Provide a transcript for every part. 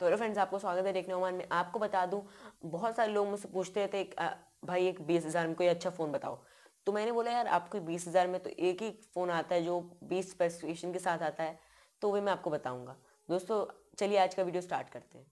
तो hello friends, आपको स्वागत है देखने में। आपको बता दूँ, बहुत सारे लोग मुझसे पूछते थे भाई एक बीस हज़ार में कोई अच्छा फ़ोन बताओ। तो मैंने बोला, यार, आपको बीस हज़ार में तो एक ही फ़ोन आता है जो बीस स्पेसिफिकेशन के साथ आता है तो वही मैं आपको बताऊँगा। दोस्तों, चलिए आज का वीडियो स्टार्ट करते हैं।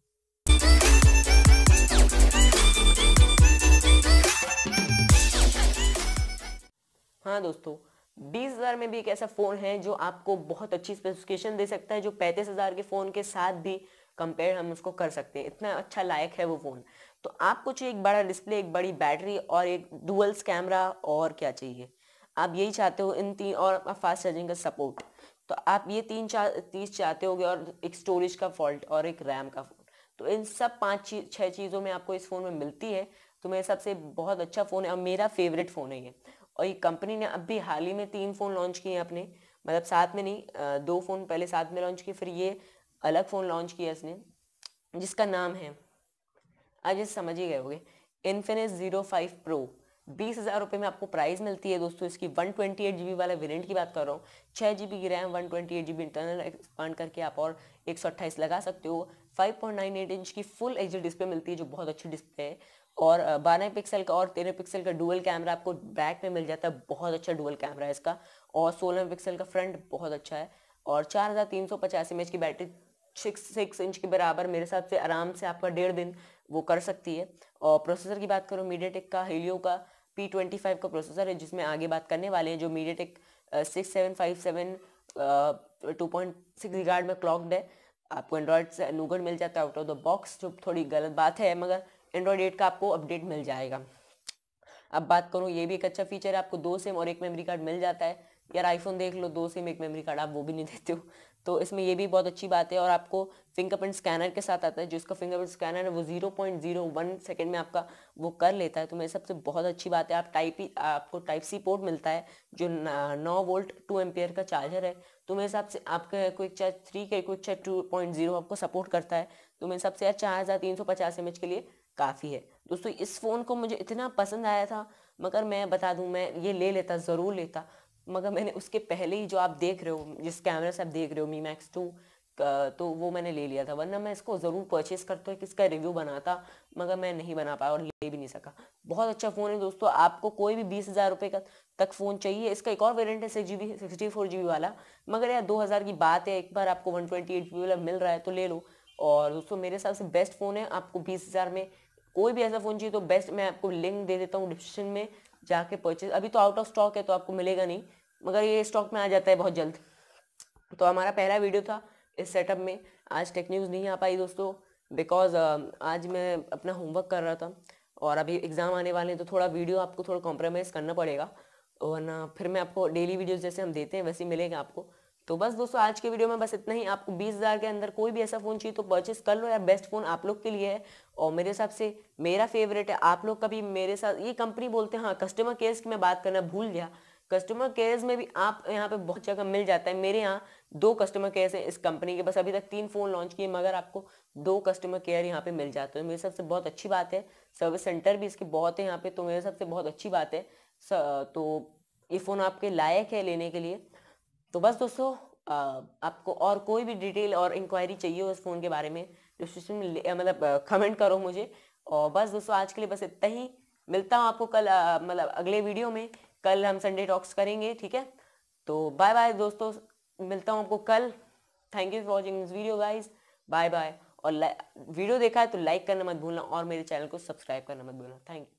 हाँ दोस्तों, बीस हज़ार में भी एक ऐसा फ़ोन है जो आपको बहुत अच्छी स्पेसिफिकेशन दे सकता है, जो पैंतीस हज़ार के फ़ोन के साथ भी कंपेयर हम उसको कर सकते हैं। इतना अच्छा लायक है वो फ़ोन तो आपको चाहिए एक बड़ा डिस्प्ले एक बड़ी बैटरी और एक डुअल्स कैमरा और क्या चाहिए? आप यही चाहते हो इन तीन और फास्ट चार्जिंग का सपोर्ट तो आप ये तीन चार चीज़ चाहते होगे और एक स्टोरेज का फॉल्ट और एक रैम का फ़ोन तो इन सब पाँच चीज़ छः चीज़ों में आपको इस फ़ोन में मिलती है। तो मेरे सबसे बहुत अच्छा फ़ोन है और मेरा फेवरेट फ़ोन है ये। और ये कंपनी ने अभी हाल ही में तीन फ़ोन लॉन्च किए हैं अपने। मतलब साथ में नहीं दो फ़ोन पहले साथ में लॉन्च किए, फिर ये अलग फ़ोन लॉन्च किया इसने, जिसका नाम है, आज समझ ही गए होगे इन्फिनिक्स ज़ीरो फाइव प्रो बीस हज़ार रुपये में आपको प्राइस मिलती है दोस्तों, इसकी one twenty eight G B वाला वेरियंट की बात कर रहा हूँ। छः जी बी की RAM one twenty eight G B internal expand करके आप और एक सौ अट्ठाईस लगा सकते हो। Five point nine eight inch की फुल एच डी डिस्प्ले मिलती है, जो बहुत अच्छी डिस्प्ले है। और बारह पिक्सल का और तेरह पिक्सल का डुअल कैमरा आपको बैक में मिल जाता है, बहुत अच्छा डुअल कैमरा है इसका। और सोलह पिक्सल का फ्रंट बहुत अच्छा है। और चार हज़ार तीन सौ पचास एम एच की बैटरी सिक्स सिक्स इंच के बराबर मेरे हिसाब से आराम से आपका डेढ़ दिन वो कर सकती है। और प्रोसेसर की बात करूँ मीडियाटेक का हेलियो का पी ट्वेंटी फाइव का प्रोसेसर है, जिसमें आगे बात करने वाले हैं, जो MediaTek six, seven, five, seven two point six guard में क्लॉकड है। आपको एंड्रॉयड से नूगड मिल जाता है आउट ऑफ़ द बॉक्स जो थोड़ी गलत बात है, मगर एंड्रॉयड एट का आपको अपडेट मिल जाएगा। अब बात करूँ, ये भी एक अच्छा फीचर है, आपको दो सिम और एक मेमोरी कार्ड मिल जाता है। यार आईफोन देख लो, दो सिम एक मेमोरी कार्ड आप वो भी नहीं देते हो। तो इसमें ये भी बहुत अच्छी बात है और आपको फिंगरप्रिंट स्कैनर के साथ आता है, जिसका फिंगरप्रिंट स्कैनर है, वो zero point zero one second में आपका वो कर लेता है। तो मेरे सबसे बहुत अच्छी बात है। आप टाइप ही, आपको टाइप सी पोर्ट मिलता है, जो नौ वोल्ट टू एम्पियर का चार्जर है। तो मेरे हिसाब से आपका क्विक चार्ज थ्री का quick charge two point zero आपको सपोर्ट करता है। तो मेरे हिसाब से यार चार हज़ार तीन सौ पचास एम एच के लिए काफ़ी है। दोस्तों, इस फ़ोन को मुझे इतना पसंद आया था, मगर मैं बता दूँ, मैं ये ले लेता, ज़रूर लेता। मगर मैंने उसके पहले ही जो आप देख रहे हो, जिस कैमरा से आप देख रहे हो मी मैक्स टू तो वो मैंने ले लिया था, वरना मैं इसको ज़रूर परचेस करता हूँ इसका रिव्यू बनाता, मगर मैं नहीं बना पाया और ले भी नहीं सका। बहुत अच्छा फ़ोन है दोस्तों, आपको कोई भी बीस हज़ार रुपये का तक फ़ोन चाहिए। इसका एक और वेरियंट है six G B sixty four G B वाला। मगर यार, दो हज़ार की बात है, एक बार आपको वन ट्वेंटी एट जी वाला मिल रहा है तो ले लो। और दोस्तों, मेरे हिसाब से बेस्ट फ़ोन है, आपको बीस हज़ार में कोई भी ऐसा फ़ोन चाहिए तो बेस्ट मैं आपको लिंक दे देता हूँ डिस्क्रिप्शन में। जाके परचेज अभी तो आउट ऑफ़ स्टॉक है तो आपको मिलेगा नहीं, मगर ये स्टॉक में आ जाता है बहुत जल्द। तो हमारा पहला वीडियो था इस सेटअप में। आज टेक न्यूज़ नहीं आ पाई दोस्तों बिकॉज़ आज मैं अपना होमवर्क कर रहा था, और अभी एग्ज़ाम आने वाले हैं तो थोड़ा वीडियो आपको थोड़ा कॉम्प्रोमाइज़ करना पड़ेगा, वरना फिर मैं आपको डेली वीडियोज़ जैसे हम देते हैं, वैसे मिलेगा आपको। तो बस दोस्तों, आज के वीडियो में बस इतना ही। आपको बीस हज़ार के अंदर कोई भी ऐसा फ़ोन चाहिए तो परचेस कर लो या बेस्ट फ़ोन आप लोग के लिए है। और मेरे हिसाब से मेरा फेवरेट है। आप लोग का भी मेरे साथ, ये कंपनी बोलते हैं हाँ कस्टमर केयर की मैं बात करना भूल गया। कस्टमर केयर में भी आप यहाँ पे बहुत जगह मिल जाता है। मेरे यहाँ दो कस्टमर केयर हैं इस कंपनी के। बस अभी तक तीन फ़ोन लॉन्च किए, मगर आपको दो कस्टमर केयर यहाँ पे मिल जाते हैं। मेरे सबसे बहुत अच्छी बात है। सर्विस सेंटर भी इसके बहुत है यहाँ पे तो मेरे सबसे बहुत अच्छी बात है। तो ये फ़ोन आपके लायक है लेने के लिए। तो बस दोस्तों आपको और कोई भी डिटेल और इंक्वायरी चाहिए हो इस फ़ोन के बारे में डिस्क्रिप्शन में मतलब कमेंट करो मुझे। और बस दोस्तों, आज के लिए बस इतना ही। मिलता हूँ आपको कल मतलब अगले वीडियो में। कल हम संडे टॉक्स करेंगे, ठीक है? तो बाय बाय दोस्तों। मिलता हूँ आपको कल। Thank you for watching this video guys bye bye और वीडियो देखा है तो लाइक करना मत भूलना और मेरे चैनल को सब्सक्राइब करना मत भूलना। Thank you